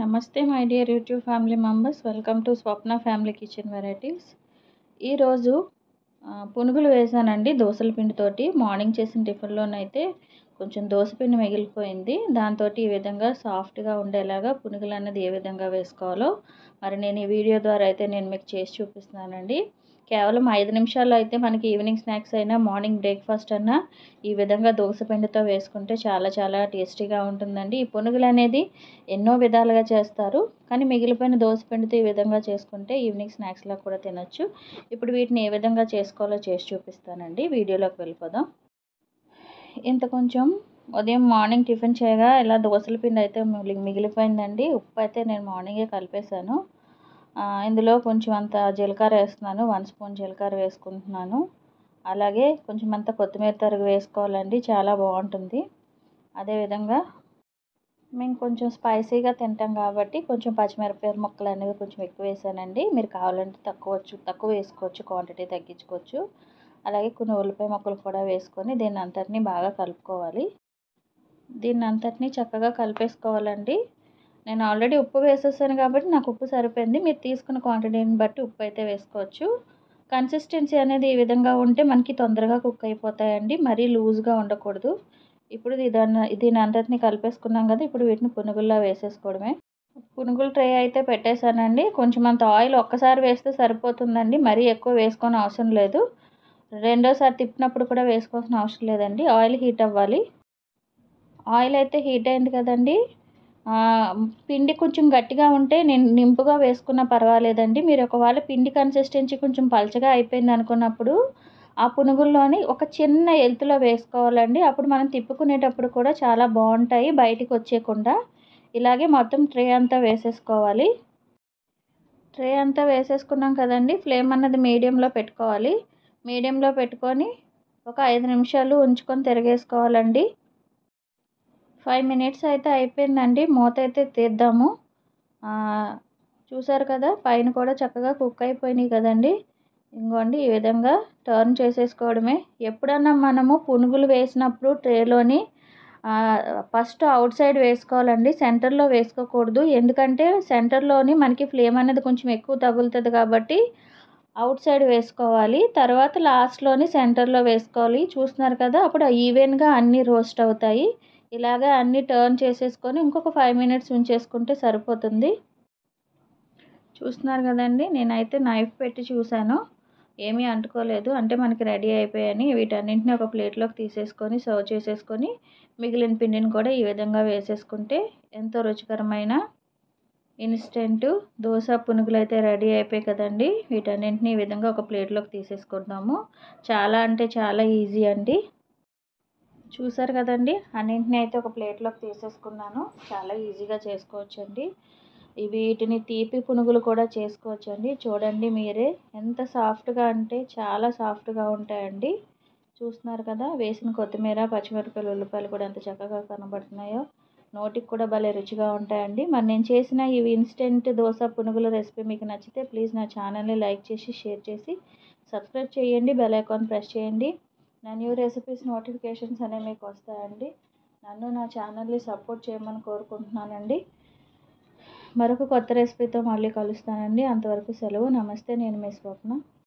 Namaste my dear YouTube family members. Welcome to Swapna family kitchen varieties. ఈరోజు పునుగులు వేసానండి దోసల పిండితోటి morning చేసిన టిఫిన్లోనైతే కొంచెం దోస పిండి మిగిలిపోయింది. దాంతో ఈ విధంగా సాఫ్ట్గా ఉండేలాగా పునుగులు అనేది ఏ విధంగా వేసుకోవాలో మరి నేను ఈ వీడియో ద్వారా అయితే నేను మీకు చేసి చూపిస్తున్నానండి. కేవలం ఐదు నిమిషాల్లో అయితే మనకి ఈవినింగ్ స్నాక్స్ అయినా మార్నింగ్ బ్రేక్ఫాస్ట్ అయినా ఈ విధంగా దోశ పిండితో వేసుకుంటే చాలా చాలా టేస్టీగా ఉంటుందండి. ఈ పునుగులు అనేది ఎన్నో విధాలుగా చేస్తారు. కానీ మిగిలిపోయిన దోస పిండితో ఈ విధంగా చేసుకుంటే ఈవినింగ్ స్నాక్స్లో కూడా తినొచ్చు. ఇప్పుడు వీటిని ఏ విధంగా చేసుకోవాలో చేసి చూపిస్తానండి. వీడియోలోకి వెళ్ళిపోదాం. ఇంత కొంచెం ఉదయం మార్నింగ్ టిఫిన్ చేయగా ఇలా దోసల పిండి అయితే మిగిలిపోయిందండి. ఉప్పు అయితే నేను మార్నింగే కలిపేశాను. ఇందులో కొంచెం అంత జీలకర్ర వేస్తున్నాను. వన్ స్పూన్ జీలకర్ర వేసుకుంటున్నాను. అలాగే కొంచెం అంత కొత్తిమీర తరుగు వేసుకోవాలండి. చాలా బాగుంటుంది. అదేవిధంగా మేము కొంచెం స్పైసీగా తింటాం కాబట్టి కొంచెం పచ్చిమిరపకాయ ముక్కలు అనేవి కొంచెం ఎక్కువ వేసానండి. మీరు కావాలంటే తక్కువ తక్కువ వేసుకోవచ్చు క్వాంటిటీ తగ్గించుకోవచ్చు. అలాగే కొన్ని ఉల్లిపాయ ముక్కలు కూడా వేసుకొని దీన్ని అంతటినీ బాగా కలుపుకోవాలి. దీన్ని అంతటినీ చక్కగా కలిపేసుకోవాలండి. నేను ఆల్రెడీ ఉప్పు వేసేసాను కాబట్టి నాకు ఉప్పు సరిపోయింది. మీరు తీసుకున్న క్వాంటిటీని బట్టి ఉప్పు అయితే వేసుకోవచ్చు. కన్సిస్టెన్సీ అనేది ఈ విధంగా ఉంటే మనకి తొందరగా కుక్ అయిపోతాయండి. మరీ లూజ్గా ఉండకూడదు. ఇప్పుడు దీని దీని అంతటిని కలిపేసుకున్నాం కదా ఇప్పుడు వీటిని పునుగుల్లో వేసేసుకోవడమే. పునుగుల ట్రే అయితే పెట్టేశానండి. కొంచెం అంత ఆయిల్ ఒక్కసారి వేస్తే సరిపోతుందండి. మరీ ఎక్కువ వేసుకోని అవసరం లేదు. రెండోసారి తిప్పినప్పుడు కూడా వేసుకోవాల్సిన అవసరం లేదండి. ఆయిల్ హీట్ అవ్వాలి. ఆయిల్ అయితే హీట్ అయింది కదండి. పిండి కొంచెం గట్టిగా ఉంటే నేను నింపుగా వేసుకున్నా పర్వాలేదండి. మీరు ఒకవేళ పిండి కన్సిస్టెన్సీ కొంచెం పలచగా అయిపోయింది అనుకున్నప్పుడు ఆ పునుగుల్లోని ఒక చిన్న ఎల్తులో వేసుకోవాలండి. అప్పుడు మనం తిప్పుకునేటప్పుడు కూడా చాలా బాగుంటాయి బయటికి వచ్చేయకుండా. ఇలాగే మొత్తం ట్రే అంతా వేసేసుకోవాలి. ట్రే అంతా వేసేసుకున్నాం కదండి. ఫ్లేమ్ అన్నది మీడియంలో పెట్టుకోవాలి. మీడియంలో పెట్టుకొని ఒక ఐదు నిమిషాలు ఉంచుకొని తిరగేసుకోవాలండి. ఫైవ్ మినిట్స్ అయితే అయిపోయిందండి. మూత అయితే తీద్దాము. చూసారు కదా పైన కూడా చక్కగా కుక్ అయిపోయినాయి కదండి. ఇంకోండి ఈ విధంగా టర్న్ చేసేసుకోవడమే. ఎప్పుడన్నా మనము పునుగులు వేసినప్పుడు ట్రేలోని ఫస్ట్ అవుట్ సైడ్ వేసుకోవాలండి. సెంటర్లో వేసుకోకూడదు. ఎందుకంటే సెంటర్లోని మనకి ఫ్లేమ్ అనేది కొంచెం ఎక్కువ తగులుతుంది కాబట్టి అవుట్ సైడ్ వేసుకోవాలి. తర్వాత లాస్ట్లోని సెంటర్లో వేసుకోవాలి. చూస్తున్నారు కదా అప్పుడు ఈవెన్గా అన్నీ రోస్ట్ అవుతాయి. ఇలాగా అన్నీ టర్న్ చేసేసుకొని ఇంకొక ఫైవ్ మినిట్స్ ఉంచేసుకుంటే సరిపోతుంది. చూస్తున్నారు కదండి నేనైతే నైఫ్ పెట్టి చూశాను. ఏమీ అంటుకోలేదు. అంటే మనకి రెడీ అయిపోయాయని వీటన్నింటిని ఒక ప్లేట్లోకి తీసేసుకొని సర్వ్ చేసేసుకొని మిగిలిన పిండిని కూడా ఈ విధంగా వేసేసుకుంటే ఎంతో రుచికరమైన ఇన్స్టెంట్ దోశ పునుగులు అయితే రెడీ అయిపోయాయి కదండి. వీటన్నింటిని ఈ విధంగా ఒక ప్లేట్లోకి తీసేసుకుంటాము చాలా అంటే చాలా ఈజీ అండి. చూసారు కదండి? అన్నింటినీ అయితే ఒక ప్లేట్లోకి తీసేసుకున్నాను. చాలా ఈజీగా చేసుకోవచ్చండి. వీటిని తీపి పునుగులు కూడా చేసుకోవచ్చండి. చూడండి మీరే ఎంత సాఫ్ట్గా అంటే చాలా సాఫ్ట్గా ఉంటాయండి. చూస్తున్నారు కదా వేసిన కొత్తిమీర పచ్చిమిరపకాయలు ఉల్లిపాయలు కూడా ఎంత చక్కగా కనబడుతున్నాయో. నోటికి కూడా భలే రుచిగా ఉంటాయండి. మరి నేను చేసిన ఈ ఇన్స్టెంట్ దోశ పునుగుల రెసిపీ మీకు నచ్చితే ప్లీజ్ నా ఛానల్ని లైక్ చేసి షేర్ చేసి సబ్స్క్రైబ్ చేయండి. బెల్ ఐకాన్ ప్రెస్ చేయండి. నా న్యూ రెసిపీస్ నోటిఫికేషన్స్ అనేవి మీకు వస్తాయండి. నన్ను నా ఛానల్ని సపోర్ట్ చేయమని కోరుకుంటున్నానండి. మరొక కొత్త రెసిపీతో మళ్ళీ కలుస్తానండి. అంతవరకు సెలవు. నమస్తే. నేను మీ స్వప్న.